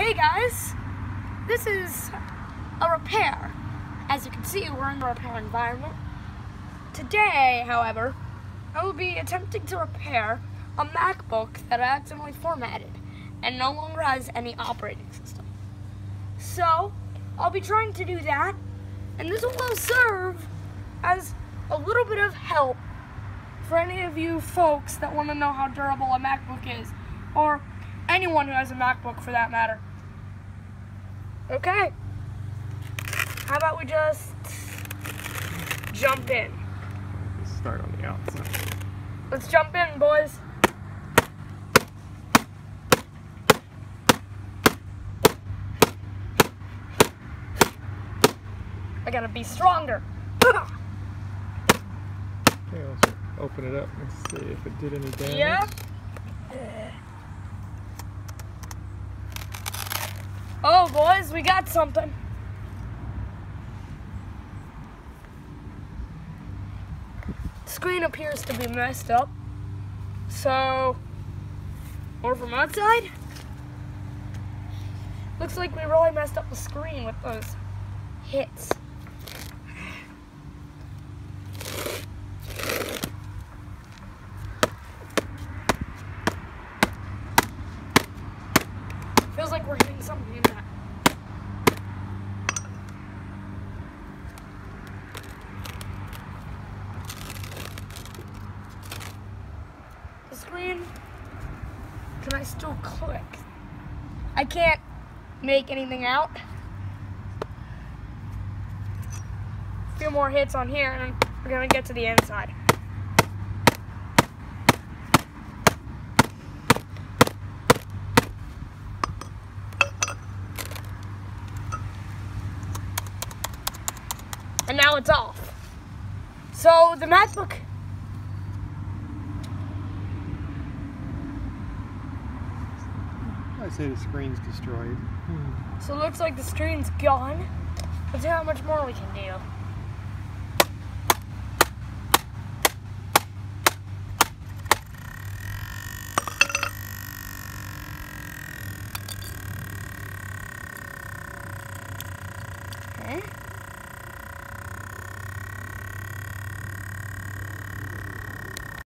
Hey guys, this is a repair. As you can see, we're in the repair environment. Today, however, I will be attempting to repair a MacBook that I accidentally formatted and no longer has any operating system. So, I'll be trying to do that, and this will serve as a little bit of help for any of you folks that want to know how durable a MacBook is, or anyone who has a MacBook for that matter. Okay. How about we just jump in? Let's start on the outside. Let's jump in, boys. I gotta be stronger. Okay, let's open it up and see if it did any damage. Yeah. Oh, boys, we got something. Screen appears to be messed up. So, or from outside, looks like we really messed up the screen with those hits. Feels like we're hitting something in that. The screen. Can I still click? I can't make anything out. A few more hits on here, and we're gonna get to the inside. And now it's off. So the MacBook. I say the screen's destroyed. Hmm. So it looks like the screen's gone. Let's see how much more we can do. Okay.